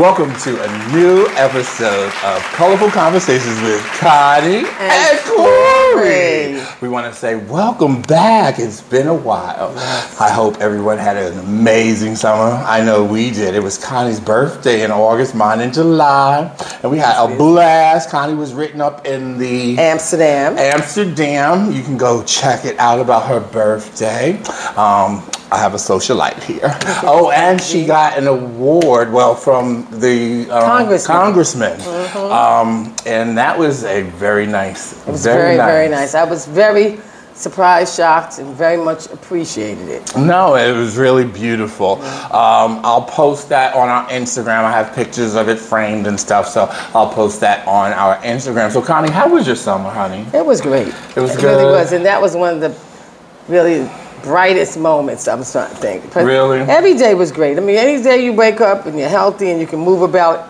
Welcome to a new episode of Colorful Conversations with Connie and, Corey. We want to say welcome back. It's been a while. I hope everyone had an amazing summer. I know we did. It was Connie's birthday in August, mine in July, and we had a blast. Connie was written up in the Amsterdam. Amsterdam. You can go check it out about her birthday. Um, I have a socialite here. Oh, and she got an award, well, from the um, Congressman. congressman. Um, and that was a very nice, It was very, very nice. I was very surprised, shocked, and very much appreciated it. No, it was really beautiful. Um, I'll post that on our Instagram. I have pictures of it framed and stuff, so I'll post that on our Instagram. So, Connie, how was your summer, honey? It was great. It was great. It really was, and that was one of the really brightest moments. I'm trying to think. Really? Every day was great. I mean, any day you wake up and you're healthy and you can move about,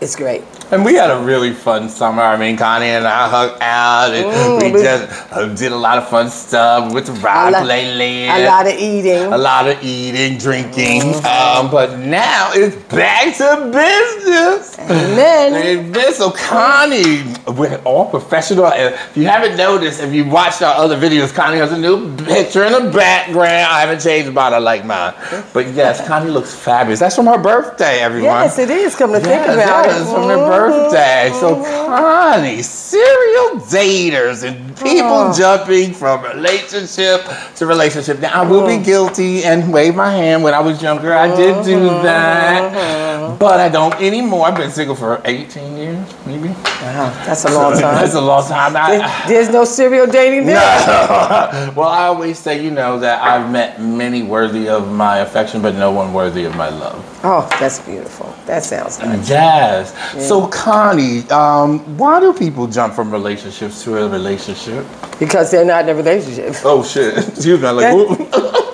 it's great. And we had a really fun summer. I mean, Connie and I hung out, and Mm, we we- just uh, did a lot of fun stuff. with the lot- lately. A lot of eating. a lot of eating, drinking. Mm-hmm. Um, but now it's back to business. Amen. Amen. So Connie, we're all professional. And If you haven't noticed, if you watched our other videos, Connie has a new picture in the background. I haven't changed about it like mine. But yes, Connie looks fabulous. That's from her birthday, everyone. Yes, it is. Come to think about yes, it. From their birthday. So oh. Connie, serial daters and people Oh. jumping from relationship to relationship. Now I will Oh. be guilty and wave my hand. When I was younger, I did do that, mm-hmm. but I don't anymore. I've been single for 18 years, maybe. Wow, that's a long time. That's a long time. I- There's no serial dating there. no. well, I always say, you know, that I've met many worthy of my affection, but no one worthy of my love. Oh, that's beautiful. That sounds nice. Jazz. So, Connie, um, why do people jump from relationships to a relationship? Because they're not in a relationship. Oh shit! Excuse me. Like.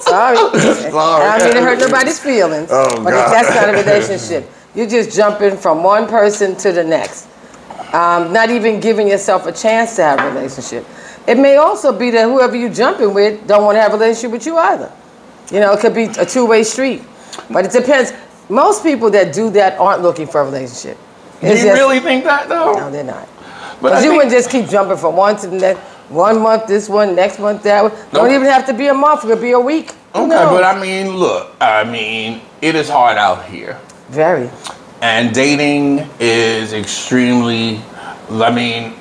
Sorry. Sorry. I don't mean to hurt nobody's feelings. Oh, but God. that's not a relationship. You're just jumping from one person to the next. Um, not even giving yourself a chance to have a relationship. It may also be that whoever you're jumping with don't want to have a relationship with you either. You know, it could be a two-way street. But it depends. Most people that do that aren't looking for a relationship. do It's you just- really think that though? No, they're not. But Because you think- wouldn't just keep jumping from one to the next. One month, this one, next month, that one. Don't even have to be a month. It could be a week. Okay, but I mean, look. I mean, it is hard out here. Very. And dating is extremely, I mean,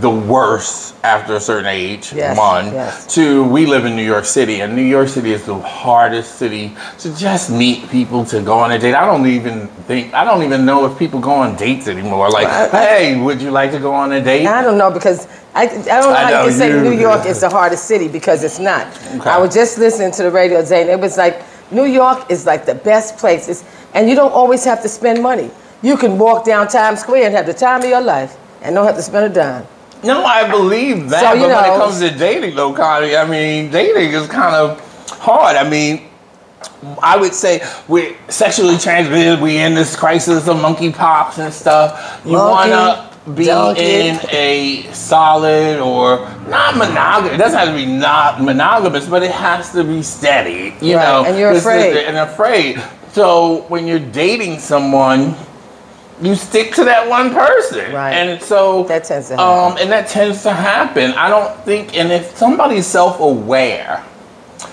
the worst after a certain age. Yes, one. yes. Two, we live in New York City, and New York City is the hardest city to just meet people to go on a date. I don't even think, I don't even know if people go on dates anymore. Like, Right. hey, would you like to go on a date? I don't know because I, I don't know I how know you can say New York is the hardest city because it's not. Okay. I was just listening to the radio today and it was like New York is like the best place. It's, and you don't always have to spend money. You can walk down Times Square and have the time of your life and don't have to spend a dime. No, I believe that. So, you but when it comes to dating, though, Connie, I mean, dating is kind of hard. I mean, I would say we're sexually transmitted. We in this crisis of monkeypox and stuff. You Monkey, wanna be donkey. in a solid or not monogamous. It doesn't have to be not monogamous, but it has to be steady. You Right, know, and you're is afraid. and afraid. So when you're dating someone. You stick to that one person, Right. and so That tends to um, and that tends to happen. I don't think, and if somebody's self-aware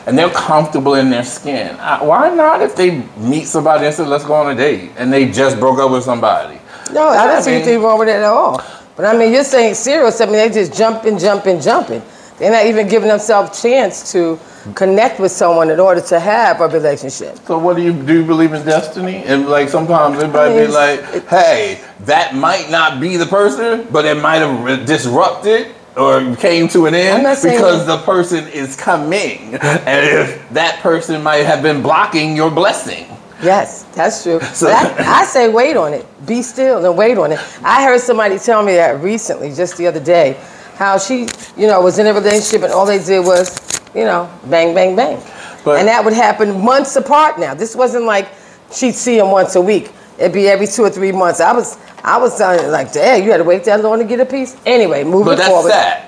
and they're comfortable in their skin, why not? If they meet somebody and say, "Let's go on a date," and they just broke up with somebody, No, I don't see anything wrong with it at all. But I mean, you're saying serious. I mean, they just jumping, jumping, jumping. They're not even giving themselves chance to connect with someone in order to have a relationship. So what do you do? You believe in destiny? And like sometimes it might I mean, be like, hey, that might not be the person, but it might have disrupted or came to an end because the person is coming, and if that person might have been blocking your blessing. Yes, that's true. So- I, I say wait on it. Be still and wait on it. I heard somebody tell me that recently, just the other day, how she, you know, was in a relationship and all they did was, you know, bang, bang, bang. But- and that would happen months apart now. This wasn't like she'd see him once a week. It'd be every two or three months. I was, I was like, damn, you had to wait that long to get a piece. Anyway, moving But that's forward. sex.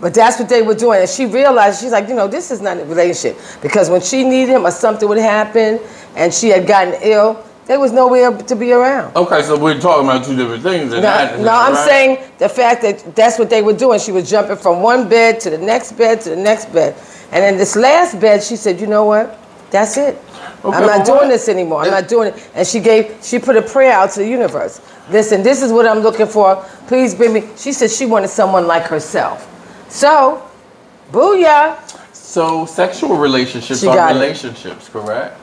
But that's what they were doing. And she realized, she's like, you know, this is not a relationship. Because when she needed him or something would happen and she had gotten ill, there was nowhere to be around. Okay, so we're talking about two different things. No, no I'm right? saying the fact that that's what they were doing. She was jumping from one bed to the next bed to the next bed. And in this last bed, she said, you know what? That's it. Okay, I'm not doing what? this anymore. I'm not doing it. And she gave, she put a prayer out to the universe. Listen, this is what I'm looking for. Please bring me. She said she wanted someone like herself. So, booyah. So, sexual relationships are relationships, it. correct?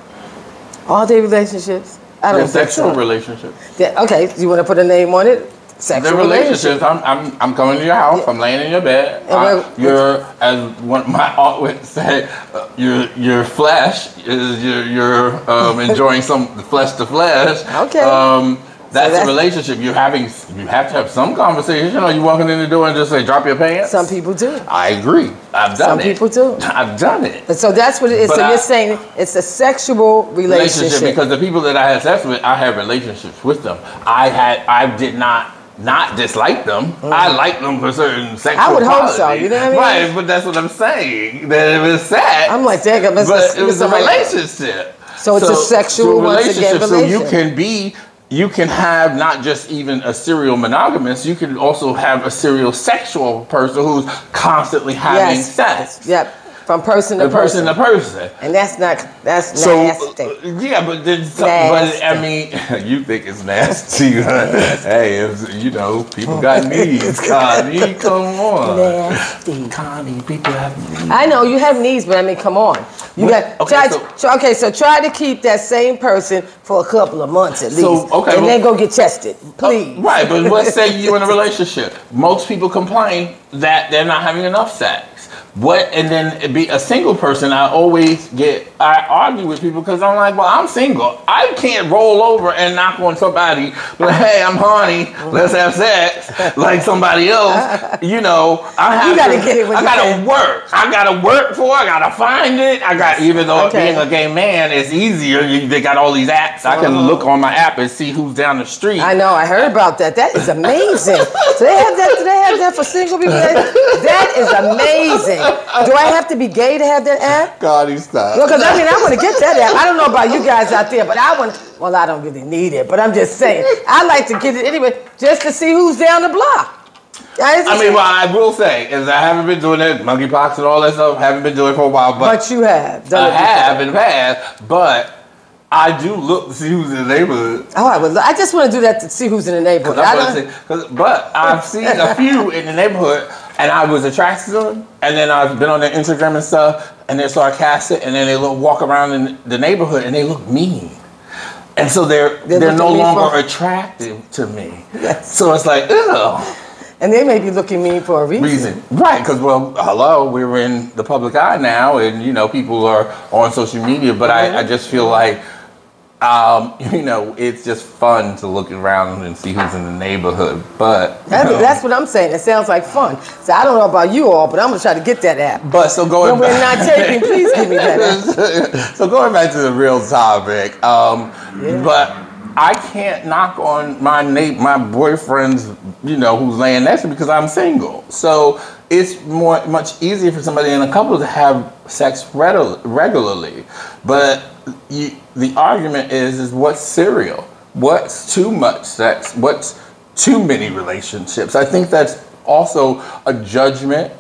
All they relationships? I don't They're sexual so. relationships. Yeah, okay, you want to put a name on it? Sexual the relationships. I'm, I'm, I'm coming to your house. Yeah. I'm laying in your bed. I, you're, as one my aunt would say, uh, your your flesh is you're, you're um, enjoying some flesh to flesh. Okay. Um, that's, so that's, a relationship. You're having, you have to have some conversation. Are you walking in the door and just say, drop your pants? Some people do. I agree. I've done some it. Some people do. I've done it. But so that's what it is. But so I, you're saying it's a sexual relationship. relationship. Because the people that I had sex with, I had relationships with them. I had, I did not not dislike them. Mm-hmm. I like them for certain sexual I would qualities. hope so. You know what I mean? Right, but that's what I'm saying. That it was sex. I'm like, dang, but it was a relationship. So it's so, a sexual so once again relationship. So you can be you can have not just even a serial monogamous, you can also have a serial sexual person who's constantly having yes. sex. Yep. From person to person. person. to person. And that's not that's so, nasty. Uh, yeah, but then some, but I mean, you think it's nasty. hey, it's, you know, people got needs. Connie, come on. Nasty. Connie, people have needs. I know you have needs, but I mean, come on. You got okay, try, so, to, okay, so try to keep that same person for a couple of months at so, least. Okay, and well, then go get tested. Uh, please. Uh, right, but let's say you're in a relationship. Most people complain that they're not having enough sex. What and then be a single person. I always get I argue with people because I'm like, well, I'm single. I can't roll over and knock on somebody. But hey, I'm horny. Let's have sex like somebody else. You know, I have. You gotta to, get it. I gotta work. I gotta work for. I gotta find it. I got even though okay. being a gay man is easier. You, they got all these apps. I can uh-huh. look on my app and see who's down the street. I know. I heard about that. That is amazing. do they have that? Do they have that for single people? That is amazing. Do I have to be gay to have that app? God, he's not. Well, because I mean, I want to get that app. I don't know about you guys out there, but I want. Well, I don't really need it, but I'm just saying. I like to get it anyway, just to see who's down the block. I mean, well, I will say is I haven't been doing that monkeypox and all that stuff. Haven't been doing it for a while, but, but you have. Done I have in the past, but I do look to see who's in the neighborhood. Oh, I would. I just want to do that to see who's in the neighborhood. I say, but I've seen a few in the neighborhood, and I was attracted to them. And then I've been on their Instagram and stuff, and they're sarcastic, and then they look, walk around in the neighborhood, and they look mean. And so they're they're, they're no longer for... attractive to me. Yes. So it's like, ugh. And they may be looking mean for a reason. Reason, right? Because well, hello, we're in the public eye now, and you know people are on social media. But mm-hmm. I, I just feel like um, you know, it's just fun to look around and see who's in the neighborhood. But that's, that's, what I'm saying. It sounds like fun. So I don't know about you all, but I'm gonna try to get that app. But so going, when we're not taping, please give me that. App. so going back to the real topic, um, yeah. but. I can't knock on my na- my boyfriend's, you know, who's laying next to me because I'm single. So it's more much easier for somebody in a couple to have sex regularly. But you, the argument is is what's serial? What's too much sex? What's too many relationships? I think that's also a judgment.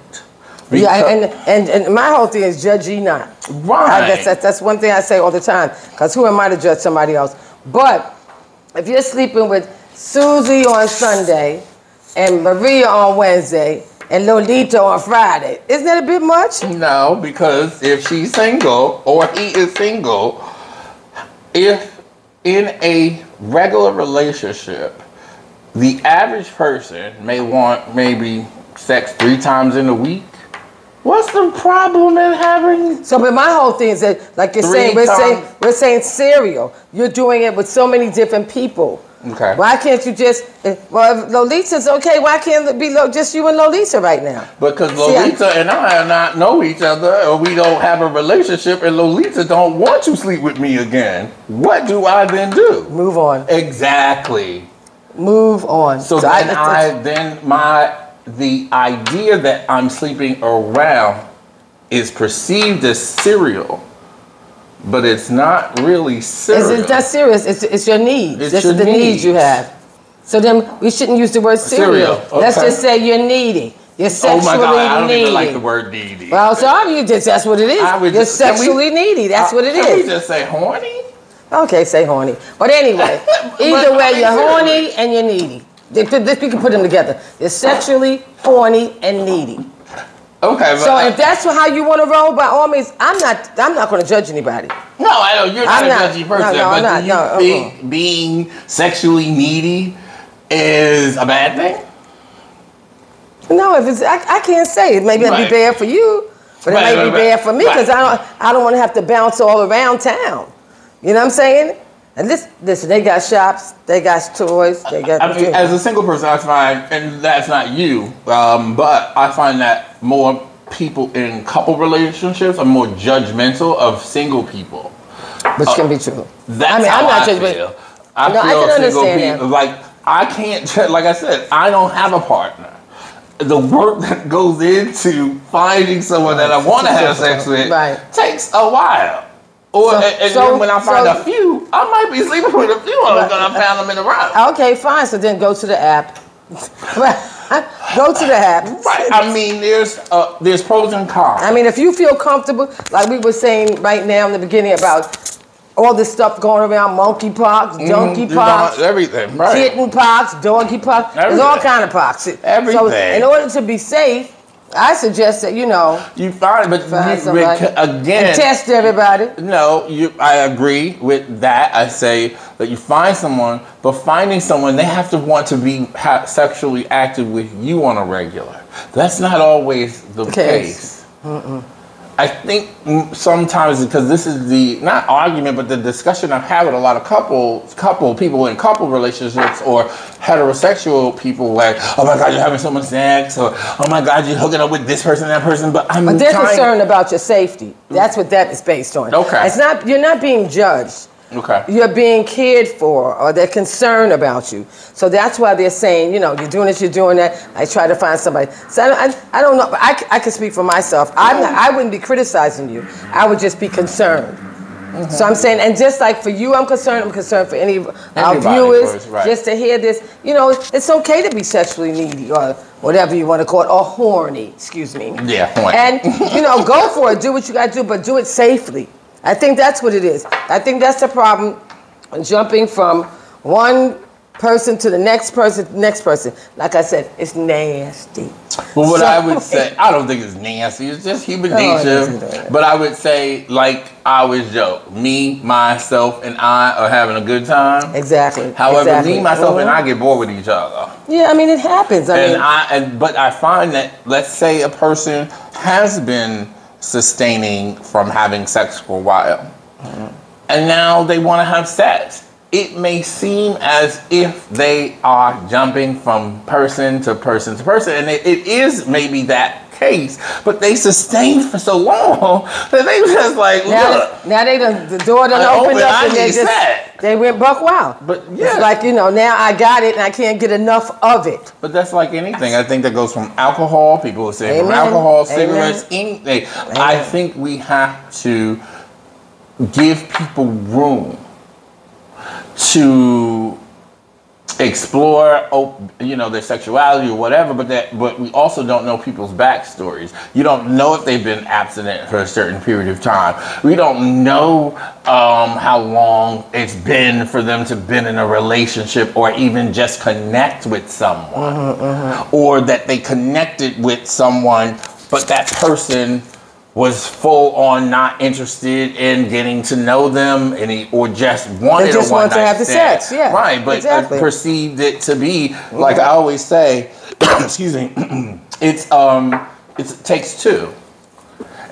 Yeah, and, and and my whole thing is judge ye not. Right. I, that's, that's, that's one thing I say all the time. Because who am I to judge somebody else? But if you're sleeping with Susie on Sunday and Maria on Wednesday and Lolita on Friday. Isn't that a bit much? No, because if she's single or he is single, if in a regular relationship, the average person may want maybe sex three times in a week. What's the problem in having? So, but my whole thing is that, like you're saying, we're saying we're saying serial. You're doing it with so many different people. Okay. Why can't you just? Eh, well, if Lolita's okay, why can't it be just you and Lolita right now? Because Lolita See, I, and I not know each other, or we don't have a relationship, and Lolita don't want to sleep with me again. What do I then do? Move on. Exactly. Move on. So, so then I, I then my the idea that I'm sleeping around is perceived as serial but it's not really serious. It's, it's not serious. It's, it's your needs. It's this your the needs. you have. So then we shouldn't use the word serial. Serial, Let's just say you're needy. You're sexually needy. oh sexually my god, I don't needy. even like the word needy. Well, so you just that's what it is. I would You're just- can we- sexually needy. That's what it Can we is. just say horny? Okay, say horny. But anyway, But, either I way, mean, you're horny and you're needy. They We can put them together. You're sexually horny and needy. Okay, So if that's how you want to roll, by all means, I'm not. I'm not going to judge anybody. no, I know you're not I'm a not- judgy person, no, no, but I'm not, do you no, uh-uh. think being sexually needy is a bad thing? No, if it's, I, I can't say it. Maybe it'd Right. be bad for you, but it Right, might right, be bad for me because I don't. I don't want to have to bounce all around town. You know what I'm saying? And this, listen, they got shops, they got toys, they got. I mean, as a single person, I find, and that's not you, um, but I find that more people in couple relationships are more judgmental of single people. which can be uh, true. That's I mean, how I'm not I but- feel. I No, I can single understand people that. like I can't. Like I said, I don't have a partner. The work that goes into finding someone that I want to have sex with Right. takes a while. Or So- and, and so- then when I find so- a few, I might be sleeping with a few of them because I found them in the row. Okay, fine. So then go to the app. go to the app. Right. I mean, there's uh, there's pros and cons. I mean, if you feel comfortable, like we were saying right now in the beginning about all this stuff going around, monkeypox, donkey Mhm, pox, everything, right? kitten pox, doggy pox. There's all kind of pox. So Everything. in order to be safe, I suggest that you know You find, but find you, again, and test everybody. No, you. I agree with that. I say that you find someone, but finding someone, they have to want to be ha- sexually active with you on a regular. That's not always the Case. case. I think sometimes because this is the not argument, but the discussion I've had with a lot of couples, couple people in couple relationships or heterosexual people, like, oh my God, you're having so much sex, or oh my God, you're hooking up with this person, that person. But I'm But they're concerned about your safety. That's what that is based on. Okay. It's not you're not being judged. Okay. You're being cared for, or they're concerned about you. So that's why they're saying, you know, you're doing this, you're doing that. I try to find somebody. So I, I, I don't know, but I, I can speak for myself. I'm not, I wouldn't be criticizing you. I would just be concerned. So I'm saying, and just like for you, I'm concerned. I'm concerned for any of our viewers. course, right. Just to hear this, you know, it's okay to be sexually needy or whatever you want to call it, or horny. Excuse me. Yeah, horny. And you know, go for it. Do what you got to do, but do it safely. I think that's what it is. I think that's the problem. Jumping from one person to the next person, next person. Like I said, it's nasty. Well, what So- I would say, I don't think it's nasty. It's just human No, nature. But I would say, like I always joke, me, myself, and I are having a good time. Exactly. However, exactly. me, myself, and Mhm. I get bored with each other. Yeah, I mean, it happens. I And mean, I, and but I find that, let's say, a person has been sustaining from having sex for a while, and now they want to have sex. It may seem as if they are jumping from person to person to person, and it, it is maybe that case, but they sustained for so long that they just like, now, look. now they done, the door done I opened opened, up and they just they went buck wild. But, yeah. it's like you know now I got it and I can't get enough of it. But that's like anything. I think that goes from alcohol. People will say from Amen. alcohol, Amen. cigarettes, anything. I think we have to give people room to explore, op- you know, their sexuality or whatever. But that, but we also don't know people's backstories. You don't know if they've been abstinent for a certain period of time. We don't know um, how long it's been for them to been in a relationship or even just connect with someone, or that they connected with someone, but that person was full on not interested in getting to know them and he, or just wanted They just a one want to night have the stand. sex, yeah, right but exactly. uh, perceived it to be like i always say excuse me it's um it's, it takes two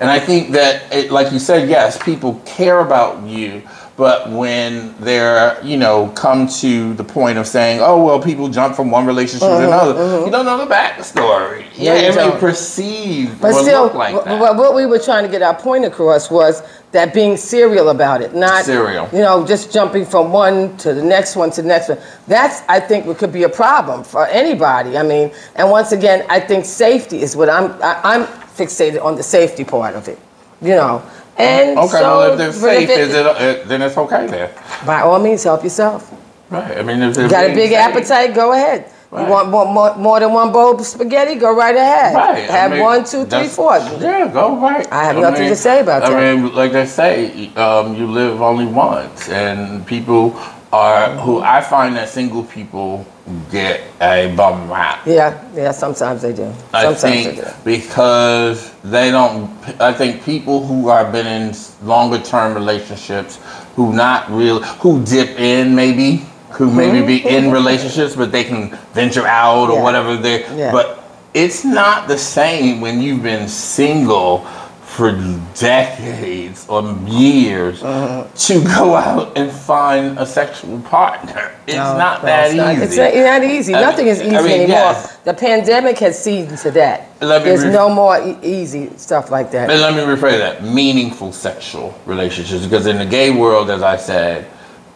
and i think that it, like you said yes people care about you but when they're you know come to the point of saying oh well people jump from one relationship to another you don't know the backstory yeah Mm-hmm, you it may perceive But still, like what we were trying to get our point across was that being serial about it, not Serial. You know, just jumping from one to the next one to the next one. That's I think what could be a problem for anybody. I mean, and once again, I think safety is what I'm I, I'm fixated on the safety part of it. You know, And Okay, so, well, if they're safe, it- is it, uh, then it's okay then. by all means, help yourself. Right. I mean, if they're Got a big safe- appetite? Go ahead. Right. You want more, more, more than one bowl of spaghetti? Go right ahead. Right. I Have mean, one, two, three, four. Yeah, go right. I have nothing to say about I that. I mean, like they say, um, you live only once, and people are who I find that single people get a bum rap. Yeah, yeah. Sometimes they do. I Sometimes think they do. because they don't. I think people who have been in longer term relationships, who not real, who dip in maybe, who maybe be in relationships, but they can venture out or Mm-hmm. Yeah. whatever they. Yeah. But it's not the same when you've been single for decades or years Uh-huh. to go out and find a sexual partner. It's No, not no, that it's not- easy. It's not, it's not easy. I Nothing mean- is easy I mean, anymore. yes. The pandemic has seen to that. There's re- no more e- easy stuff like that. And let me rephrase that meaningful sexual relationships because in the gay world as i said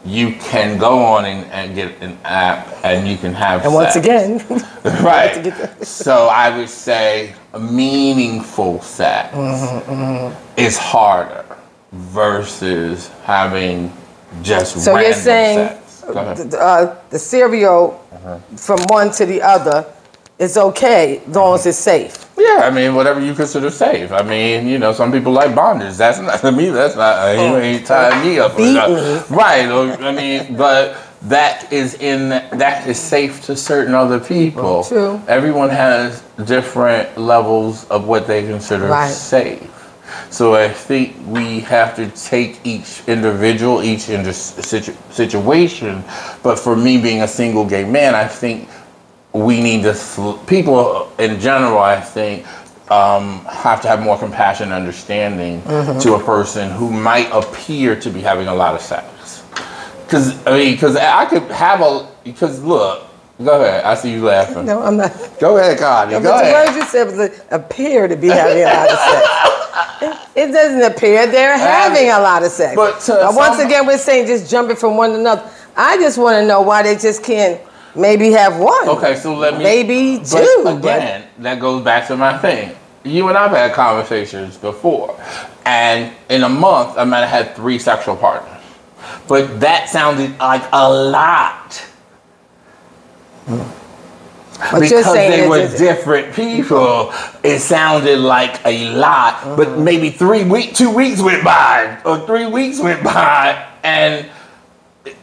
you can go on and, and get an app and you can have And once again, right to get that. so i would say a meaningful sex Mm-hmm, is harder versus having just so you're saying sex. The, uh, the serial from one to the other is okay as long as it's safe. Yeah, I mean, whatever you consider safe. I mean, you know, some people like bondage. That's not to me. That's not. Uh, you ain't tying me up. or Beat nothing. me. Right. I mean, but that is in that is safe to certain other people. True. Everyone has different levels of what they consider Right. safe. So I think we have to take each individual, each inter- situ- situation. But for me, being a single gay man, I think we need to people in general i think um, have to have more compassion and understanding to a person who might appear to be having a lot of sex because i mean because i could have a because look go ahead i see you laughing No, I'm not. go ahead Connie. But go the ahead words you said was appear to be having a lot of sex. It, it doesn't appear they're having a lot of sex. But But once again, we're saying just jumping from one to another. I just want to know why they just can't maybe have one. okay so let me Maybe two. but- again that goes back to my thing you and i've had conversations before and in a month i might have had three sexual partners but that sounded like a lot But because they were different people, it sounded like a lot. But Mm-hmm. maybe three week, two weeks went by, or three weeks went by, and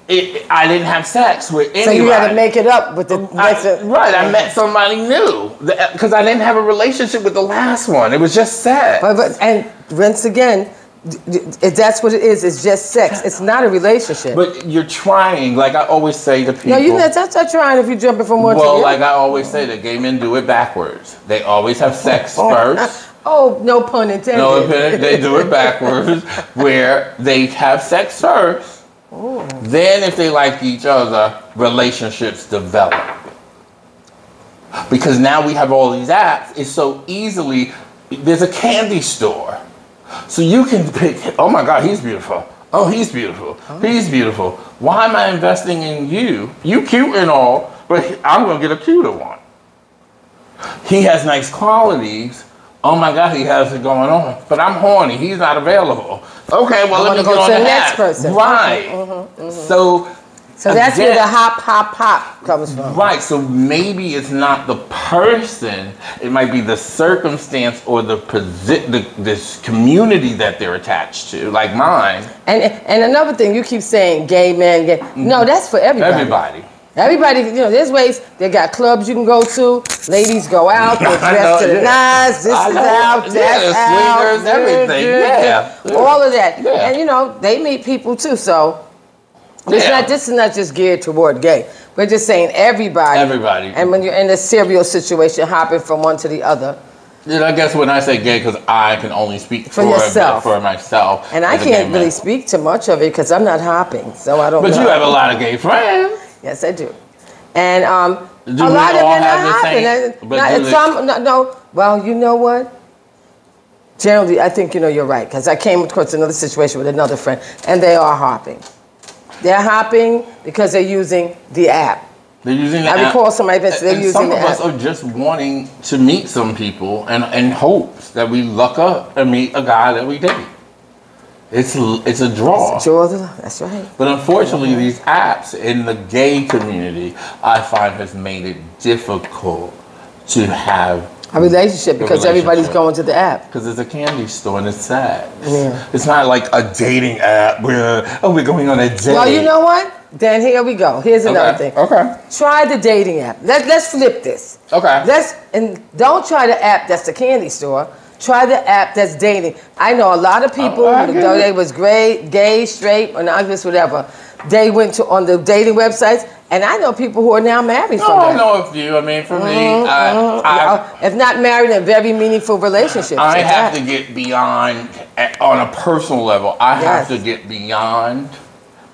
it, I didn't have sex with anybody. So you had to make it up with the I- uh, right, I met somebody new because I didn't have a relationship with the last one. It was just sex. But, but and once again, d- d- if that's what it is. It's just sex. It's not a relationship. But you're trying, like I always say to people. no, you're not. That's not trying. If you're jumping from one well, to the like. I always say, the gay men do it backwards. They always have sex first. Oh, no pun intended. No, they do it backwards, where they have sex first. Oh. Then, if they like each other, relationships develop. Because now we have all these apps, it's so easily, there's a candy store. So you can pick, oh my God, he's beautiful. Oh, he's beautiful. Oh. He's beautiful. Why am I investing in you? You cute and all, but I'm going to get a cuter one. He has nice qualities. Oh my God, he has it going on. But I'm horny. He's not available. Okay, well, I let me go on to the next app. person. Right. Mm-hmm, mm-hmm, mm-hmm. So, so that's where the hop, hop, hop comes from. Right, so maybe it's not the person, it might be the circumstance or the posi- the this community that they're attached to, like mine. And and another thing, you keep saying gay men, gay. No, that's for everybody. Everybody. Everybody, you know, there's ways. They got clubs you can go to. Ladies go out. They're dressed know, to the yeah. nines. This I is know. out. Yeah, That's out. swingers, everything. Yeah. Yeah. All of that. Yeah. And you know, they meet people too. So it's Yeah. not. This is not just geared toward gay. We're just saying everybody. Everybody. And when you're in a serial situation, hopping from one to the other. And I guess when I say gay, because I can only speak For for, yourself. for myself. And I as a gay can't really man. speak to much of it because I'm not hopping, so I don't But know. you have a lot of gay friends. Yes, I do. And um, Do a lot of all them have are the hopping. but not- some, no, no, well, you know what? Generally, I think you know you're right because I came across another situation with another friend, and they are hopping. They're hopping because they're using the app. They're using the I app. recall somebody that they're and using some the of us app. are just wanting to meet some people and in hopes that we luck up and meet a guy that we date. It's it's a draw. Draw the That's right. But unfortunately, these apps in the gay community, I find, has made it difficult to have A relationship because everybody's relationship. going to the app. because it's a candy store and it's sad. Yeah. It's not like a dating app where oh we're going on a date. Well, you know what? Then here we go. Here's another Okay. thing. Okay. Try the dating app. Let, let's flip this. Okay. Let's and don't try the app that's the candy store. Try the app that's dating. I know a lot of people Oh, who get though it. they was gay, gay, straight, monogamous, whatever. They went to on the dating websites, and I know people who are now married No, from I know a few. I mean, for me, Mm-hmm, I, Uh, if not married, in very meaningful relationships. I have to get beyond, on a personal level, I have to get beyond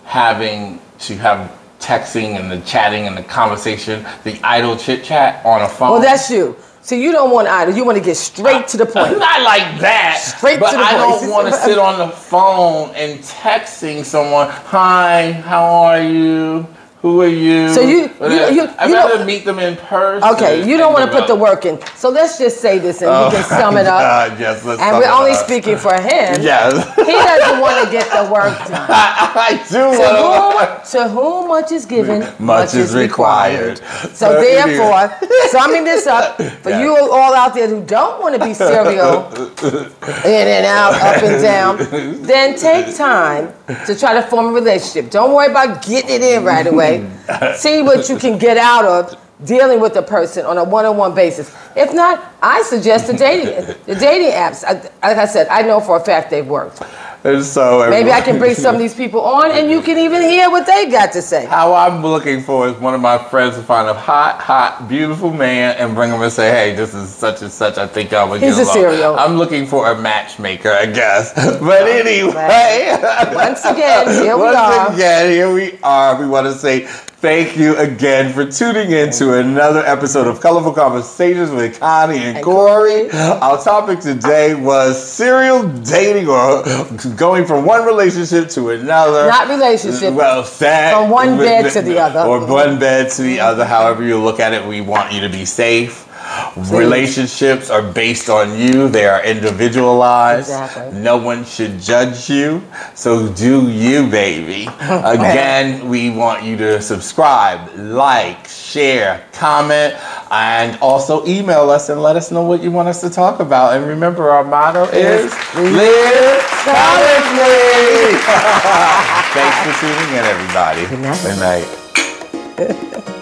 having to have texting and the chatting and the conversation, the idle chit chat on a phone. Well, that's you. So you don't want either. You want to get straight to the point. Not like that. Straight but to the I point. I don't want to sit on the phone and texting someone. Hi, how are you? Who are you? So you- you- you- I'd you rather meet them in person. Okay, you don't want to put the work in. So let's just say this and Oh we can sum it up. God, yes, let's and we're only up. speaking for him. Yes. He doesn't want to get the work done. I do To whom, to whom much is given, Much is required. So therefore, summing this up, for Yeah. you all out there who don't want to be serial, in and out, up and down, then take time to try to form a relationship. Don't worry about getting it in right away. Mm. See what you can get out of dealing with a person on a one-on-one basis. If not, I suggest the dating the dating apps. I, like I said, I know for a fact they've worked. So Maybe I can bring some of these people on, and you can even hear what they got to say. How I'm looking for is one of my friends to find a hot, hot, beautiful man and bring him and say, "Hey, this is such and such. I think y'all would He's get a along." serial. I'm looking for a matchmaker, I guess. But anyway, Once again, here we Once are. again, here we are. We want to say thank you again for tuning in to another episode of Colorful Conversations with Connie and, Corey. Our topic today was serial dating or going from one relationship to another. Not relationship. Well, sad. From one bed to the other. Or one bed to the other. However you look at it, we want you to be safe. Relationships are based on you. They are individualized. Exactly. No one should judge you. So do you, baby. Again, we want you to subscribe, like, share, comment, and also email us and let us know what you want us to talk about. And remember, our motto is live colorfully. Thanks for tuning in, everybody. Good night. Good night.